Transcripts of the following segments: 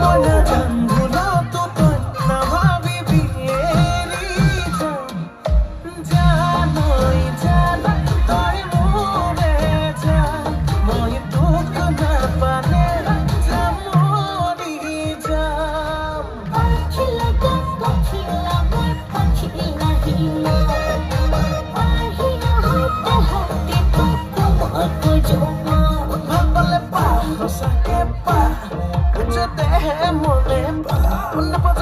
Hola, I'm Mole, Mole, Mole, Mole, Mole, Mole, Mole,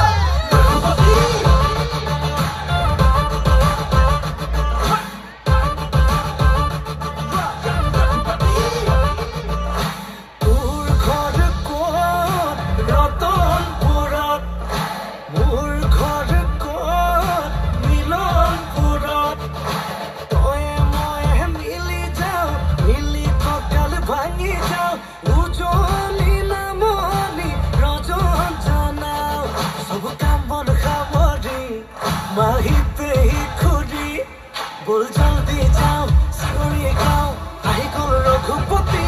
মন সামৰি মাহী পেহী খুদি বল জলদি যাওঁ চিঞৰি গাওঁ আহি গ'ল ৰঘুপতি।